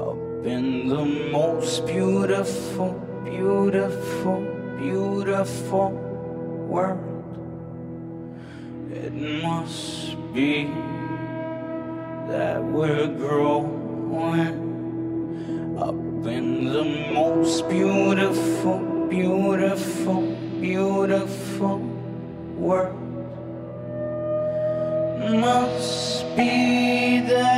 up in the most beautiful, beautiful, beautiful world. It must be that we're growing up in the most beautiful, beautiful, beautiful world. Must be that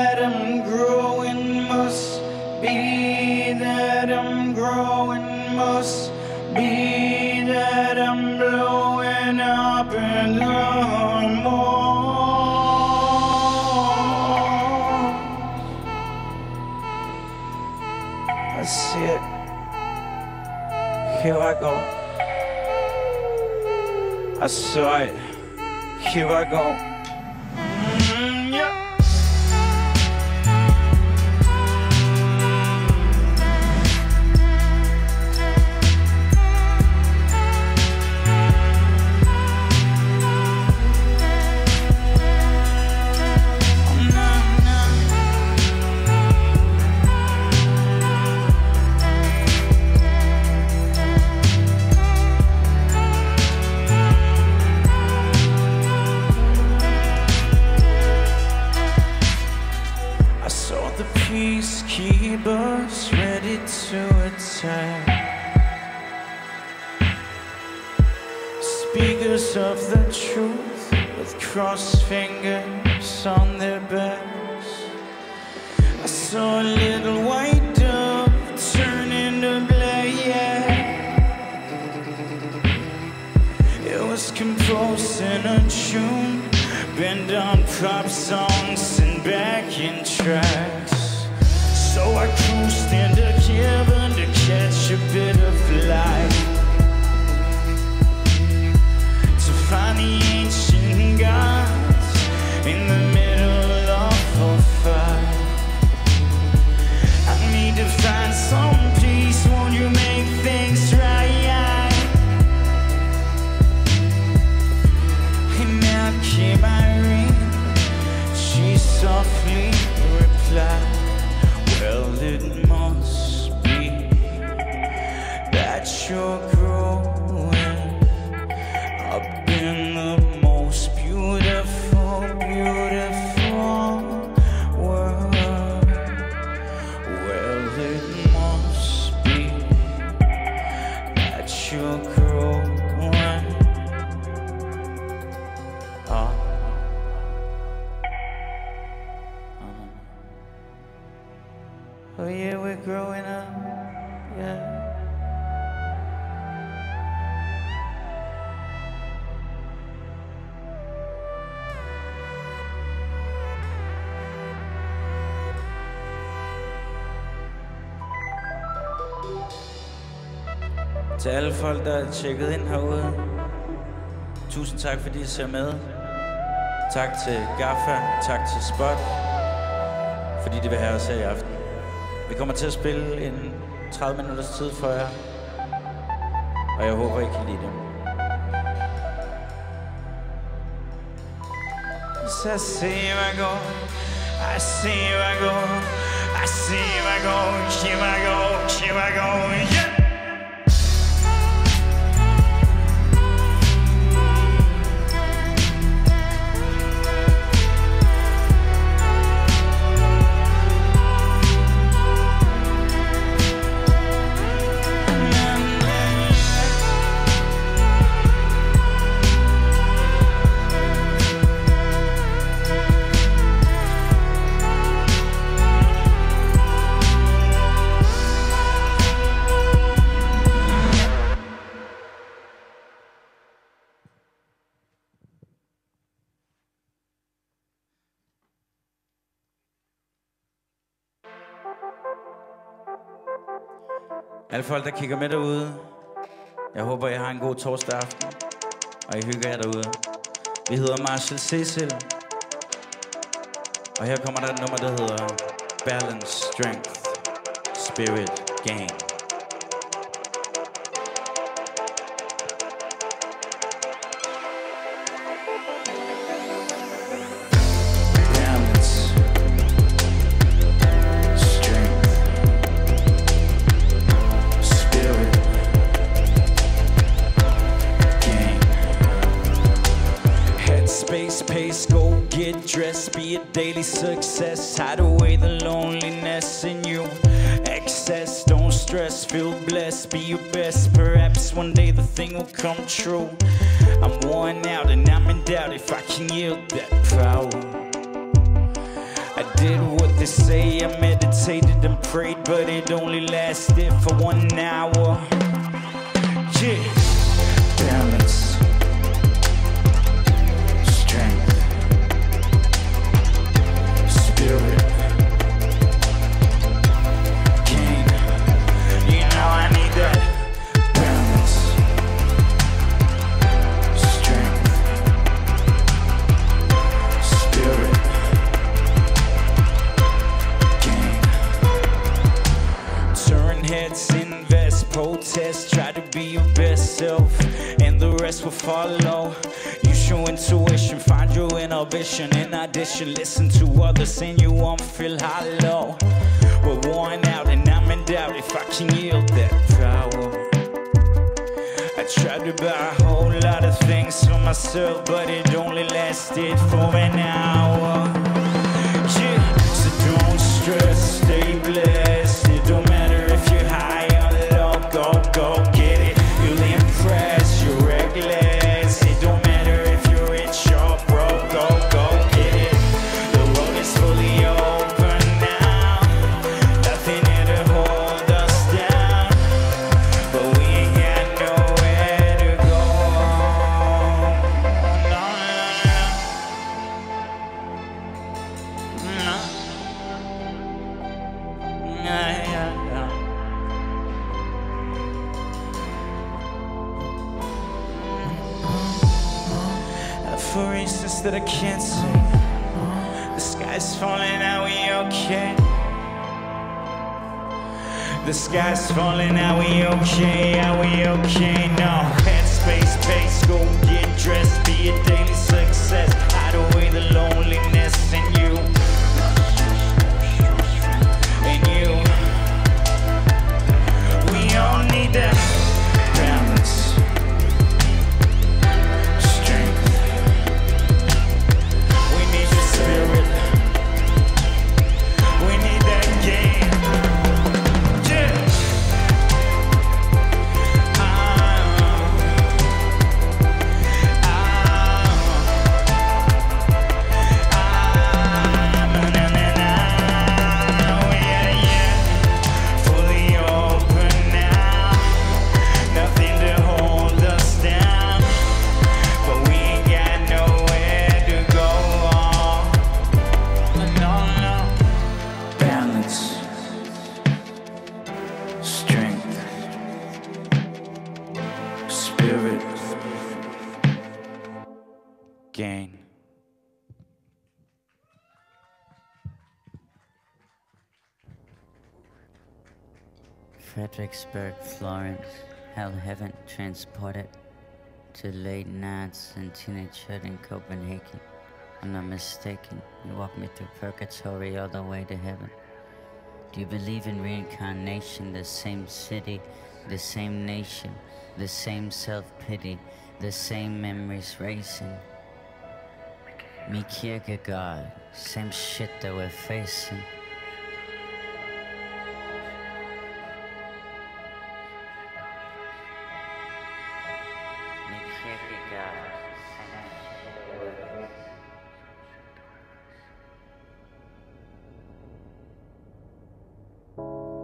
go. I saw it. Here I go. Growing. Yeah. Til alle folk, der er tjekket ind herude. Tusind tak, fordi I ser med. Tak til Gaffa, tak til Spot, fordi de vil have os her i aften. Vi kommer til at spille en 30 minutters tid for jer, og jeg håber, I kan lide det. Så I see I I see I go, I see I go, here I go, here I go, yeah! Alle folk, der kigger med derude, jeg håber, I har en god torsdag aften, og I hygger jer derude. Vi hedder Marshall Cecil, og her kommer der et nummer, der hedder Balance, Strength, Spirit, Game. Your daily success. Hide away the loneliness in you. Excess, don't stress, feel blessed, be your best. Perhaps one day the thing will come true. I'm worn out and I'm in doubt if I can yield that power. I did what they say, I meditated and prayed, but it only lasted for one hour. Yeah, balance, protest, try to be your best self, and the rest will follow. Use your intuition, find your inhibition. In addition, listen to others, and you won't feel hollow. We're worn out, and I'm in doubt if I can yield that power. I tried to buy a whole lot of things for myself, but it only lasted for an hour. Yeah, so don't stress, stay blessed. For reasons that I can't say, the sky's falling, are we okay? The sky's falling, are we okay? Are we okay? No. Headspace, pace, go get dressed, be a daily success. Hide away the loneliness Frederiksberg, Florence, hell heaven transported to late nights and teenagehood in Copenhagen. I'm not mistaken, you walked me through purgatory all the way to heaven. Do you believe in reincarnation, the same city, the same nation, the same self-pity, the same memories racing? Me Kierkegaard, same shit that we're facing.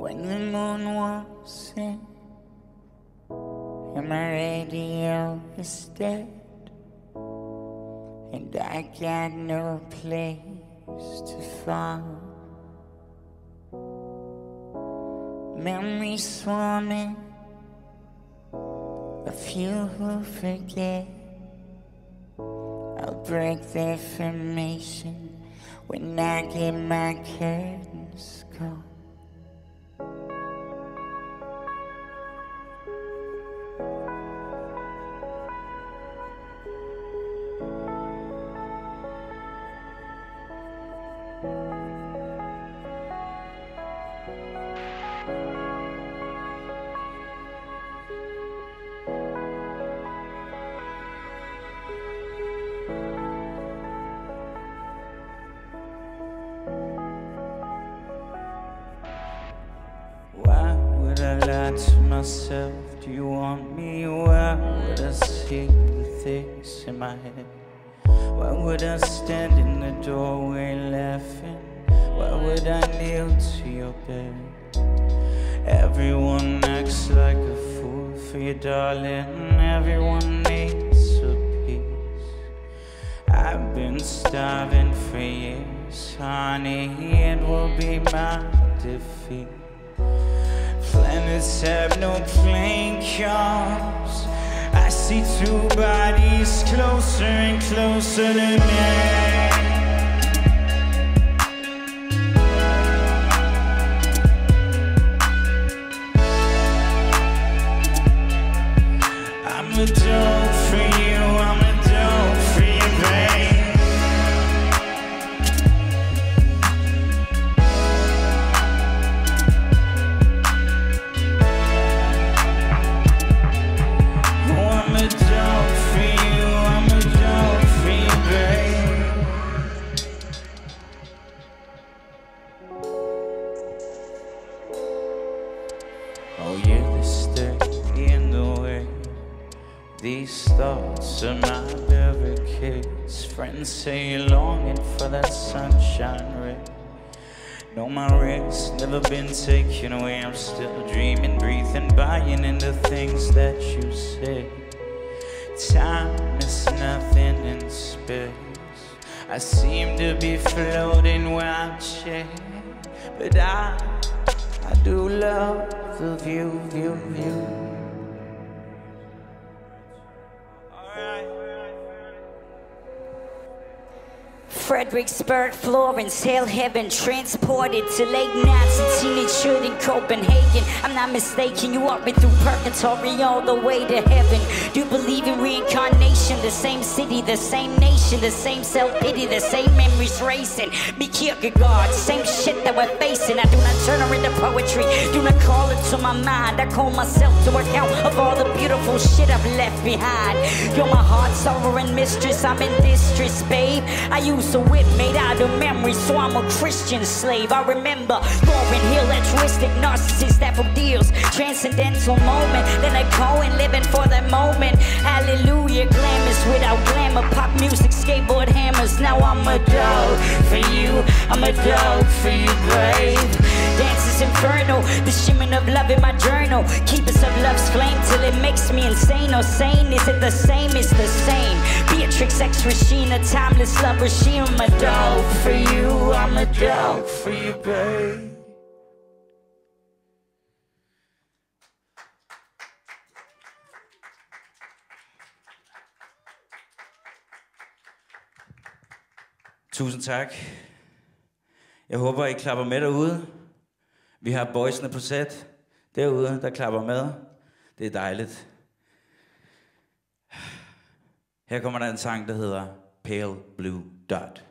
When the moon was in and my radio is dead, and I got no place to fall. Memories swarming, a few who forget. Break their formation when I get my curtains gone. To myself, do you want me? Why would I see the things in my head? Why would I stand in the doorway laughing? Why would I kneel to your bed? Everyone acts like a fool for you, darling. Everyone needs a piece. I've been starving for years, honey. It will be my defeat. Planets have no playing cards. I see two bodies closer and closer to me. I'm a things that you say. Time is nothing in space. I seem to be floating without you, but I, I do love the view, view, view. Frederiksberg, Florence, Hell Heaven, transported to late nights and teenagehood in Copenhagen. I'm not mistaken, you walked me through purgatory all the way to heaven. Do you believe in reincarnation? The same city, the same nation, the same self pity, the same memories racing. Be Kierkegaard, same shit that we're facing. I do not turn her into poetry, do not call it to my mind. I call myself to account of all the beautiful shit I've left behind. You're my heart, sovereign mistress, I'm in distress, babe. I use a made out of memory, so I'm a Christian slave. I remember Lauryn Hill, altruistic narcissist that deals, transcendental moment. Then I go and living for that moment. Hallelujah, glamorous without glamour, pop music, skateboard hammers. Now I'm a dog for you, I'm a dog for you, brave. Dance is infernal, the shimmering of love in my journal. Keep us of love's flame till it makes me insane or sane. Is it the same? It's the same. Beatrix X Regina, timeless lover. She a dog for you. I'm a dog for you, babe. Tusind tak. Jeg håber, I klapper med derude. Vi har boysene på sæt derude, der klapper med. Det er dejligt. Her kommer der en sang, der hedder Pale Blue Dot.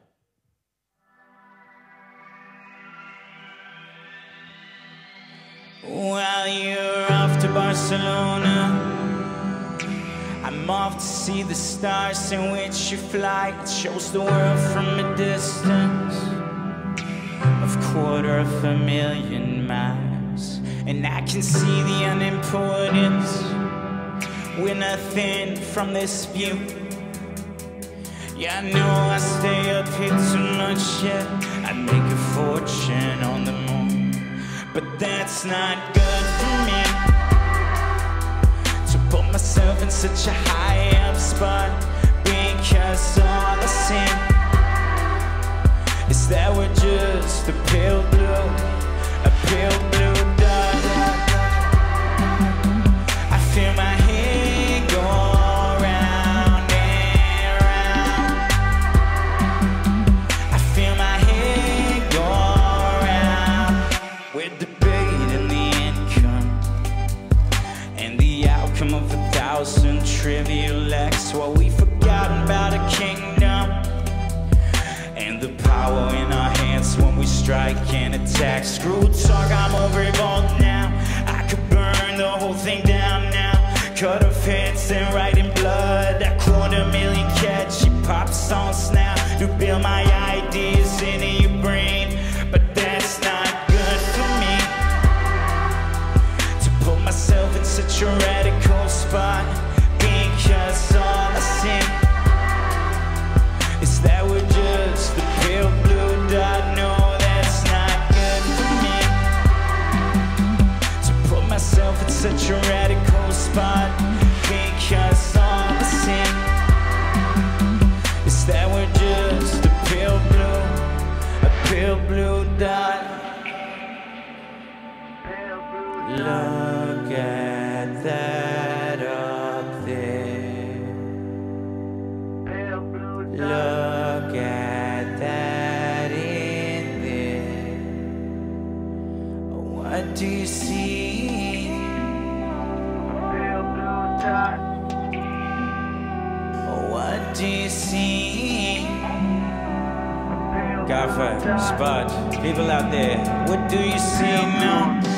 While you're off to Barcelona, I'm off to see the stars in which you fly. It shows the world from a distance of quarter of a million miles, and I can see the unimportance. We're nothing from this view. Yeah, I know I stay up here too much. Yeah, I make a fortune on the moon, that's not good for me. To put myself in such a high up spot because all I see is that we're just a pale blue, a pale blue trivial acts while we forgotten about a kingdom and the power in our hands when we strike and attack. Screw talk, I'm over revolt now. I could burn the whole thing down now. Cut off heads and write in blood. A quarter million catchy pop songs now to build my ideas into your brain, but that's not good for me to put myself in such a radical spot What do you see? Gaffa, Spot, people out there, what do you see now?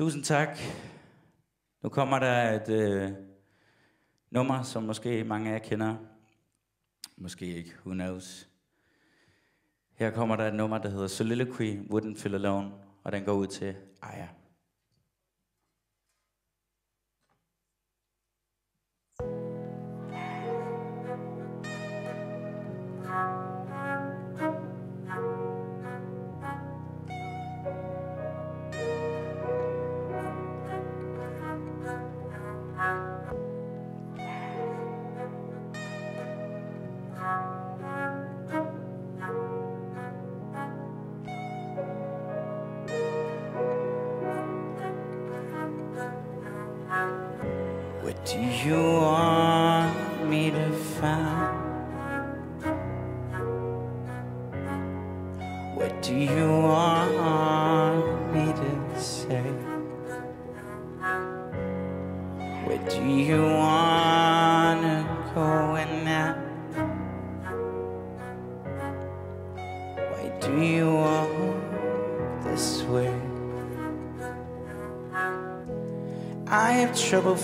Tusind tak. Nu kommer der et øh, nummer, som måske mange af jer kender. Måske ikke, who knows. Her kommer der et nummer, der hedder Soliloquy, Wouldn't Feel Alone, og den går ud til Aya. You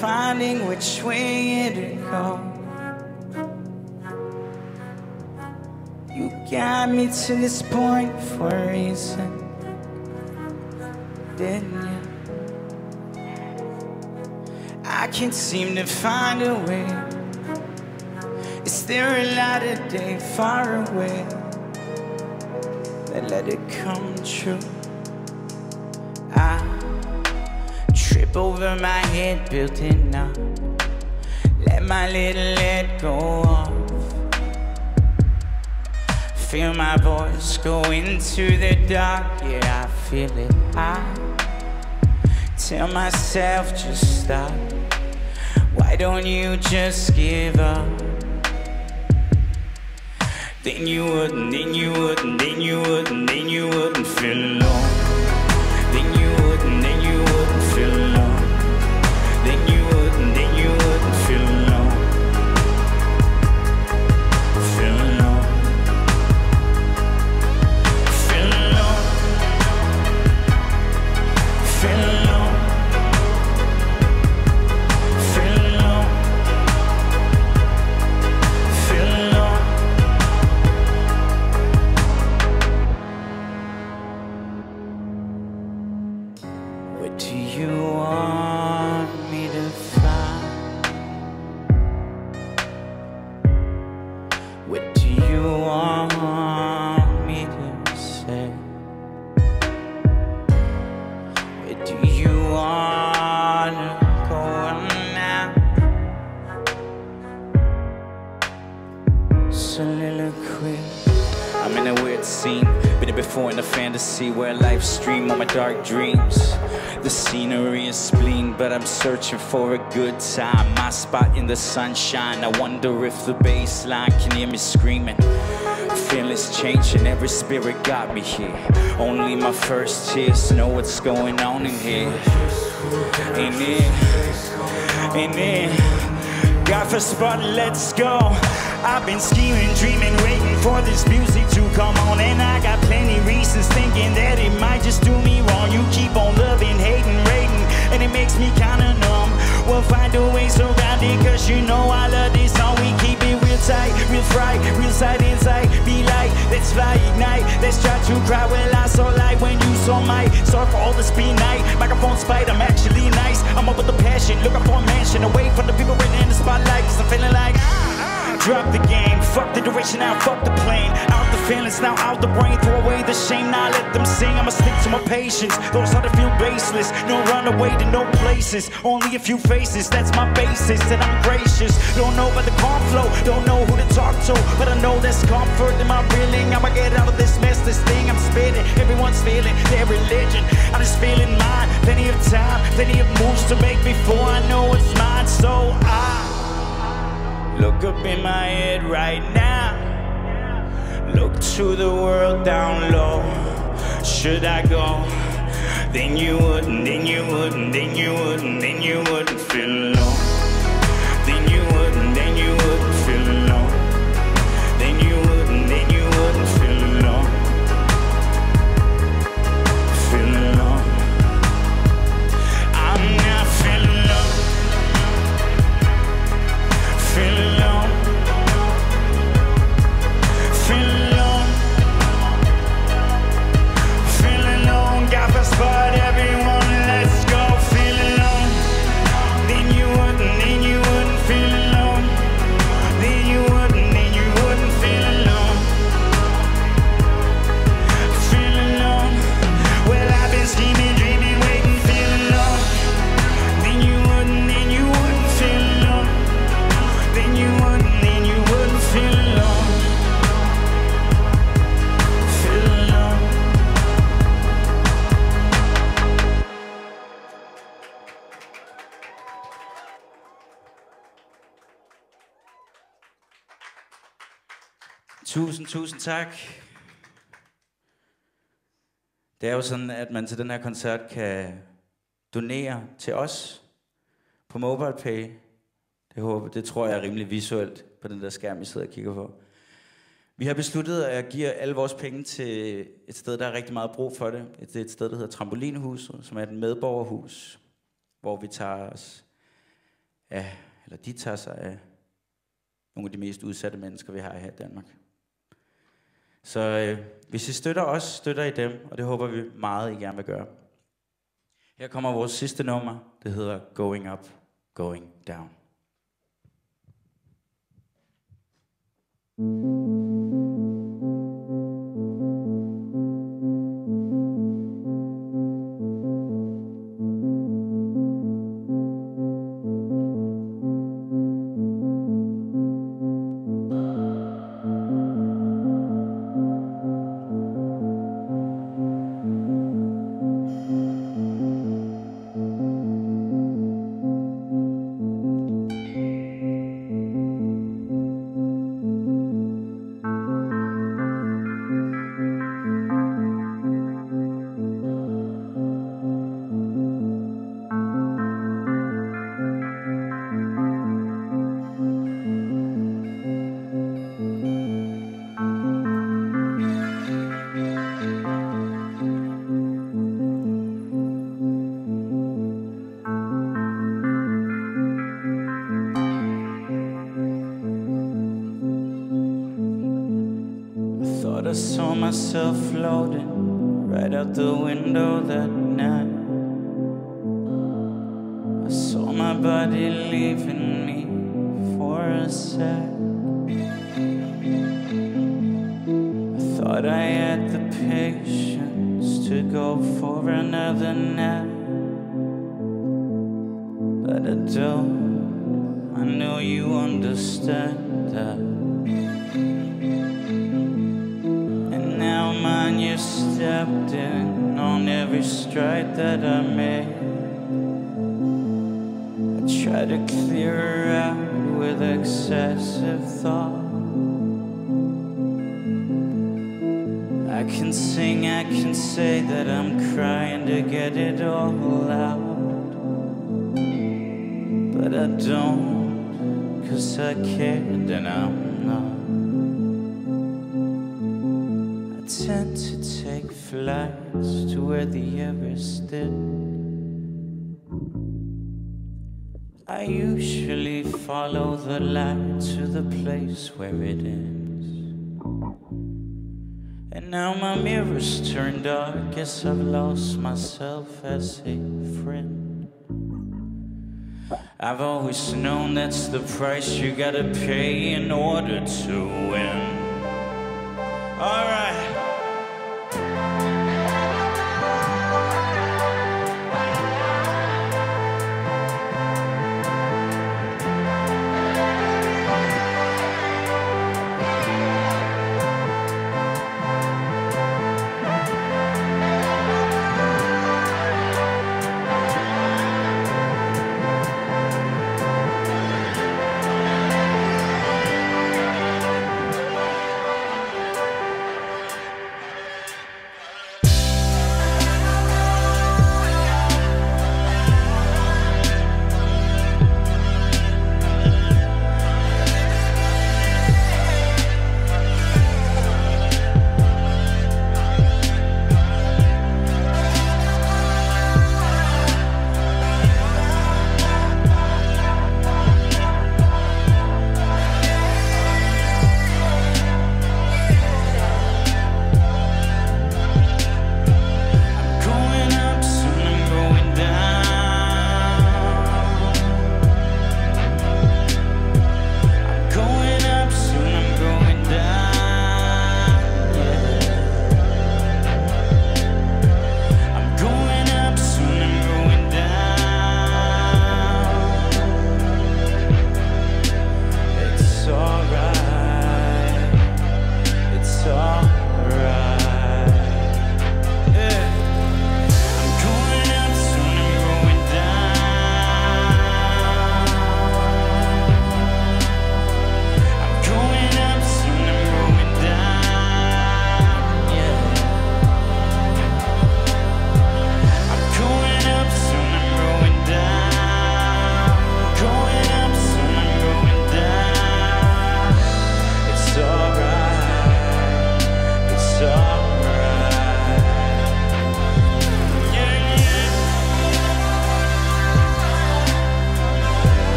finding which way to go. You got me to this point for a reason, didn't you? I can't seem to find a way. Is there a light of day far away that let it come true? Over my head, building up. Let my little head go off. Feel my voice go into the dark, yeah, I feel it. I tell myself just stop. Why don't you just give up? Then you wouldn't, then you wouldn't, then you wouldn't, then you wouldn't feel alone. Do you want me to find? What do you want me to say? Where do you want to go now? Soliloquy I'm in a weird scene Been it before in a fantasy Where life stream on my dark dream but I'm searching for a good time. My spot in the sunshine. I wonder if the bass line can hear me screaming. Feelings changing, every spirit got me here. Only my first tears know what's going on in here. In here, in here. Got for spot, let's go. I've been scheming, dreaming, waiting for this music to come on. And I got plenty reasons thinking Let's try to cry. Well, I saw light when you saw my Sorry for all the speed night. Microphone spite, I'm actually nice. I'm up with the passion, looking for a mansion. Away from the people waiting in the spotlight, cause I'm feeling like. Ah. Drop the game, fuck the duration now, fuck the plane. Out the feelings, now out the brain, throw away the shame, now let them sing. I'ma stick to my patience, those other feel baseless. No runaway to no places, only a few faces, that's my basis, and I'm gracious. Don't know about the calm flow, don't know who to talk to, but I know there's comfort in my feeling. I'ma get out of this mess, this thing I'm spitting. Everyone's feeling their religion, I'm just feeling mine. Plenty of time, plenty of moves to make before I know it's mine, so I. Look up in my head right now. Look to the world down low. Should I go? Then you wouldn't, then you wouldn't, then you wouldn't, then you wouldn't feel Tusind, tusind tak. Det er jo sådan, at man til den her koncert kan donere til os på MobilePay. Det, håber, det tror jeg er rimelig visuelt på den der skærm, I sidder og kigger på. Vi har besluttet at give alle vores penge til et sted, der er rigtig meget brug for det. Det er et sted, der hedder Trampolinhuset, som er et medborgerhus, hvor vi tager os af, eller de tager sig af nogle af de mest udsatte mennesker, vi har her i Danmark. Så øh, hvis I støtter os, støtter I dem, og det håber vi meget, I gerne vil gøre. Her kommer vores sidste nummer. Det hedder Going Up, Going Down. I that night. I saw my body leaving me for a sec. I thought I had the patience to go for another nap, but I don't. I know you understand that. and now, man, you stepped in every stride that I made. I try to clear it out with excessive thought. I can sing, I can say that I'm crying to get it all out. But I don't, cause I cared and I'm flights to where the Everest did. I usually follow the light to the place where it ends. And now my mirror's turn dark, guess I've lost myself as a friend. I've always known that's the price you gotta pay in order to win. Alright.